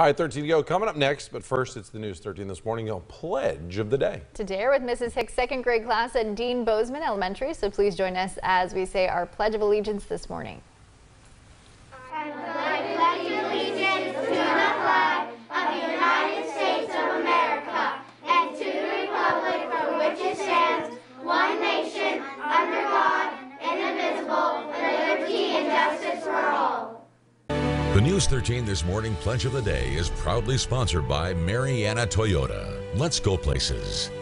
All right, 13 to go coming up next, but first it's the News 13 this morning, your pledge of the day. Today with Mrs. Hicks' second grade class at Deane Bozeman Elementary, so please join us as we say our Pledge of Allegiance this morning. I pledge allegiance to the flag of the United States of America and to the republic for which it stands, one nation, under God, indivisible, with liberty and justice for all. The News 13 This Morning Pledge of the Day is proudly sponsored by Marianna Toyota. Let's go places.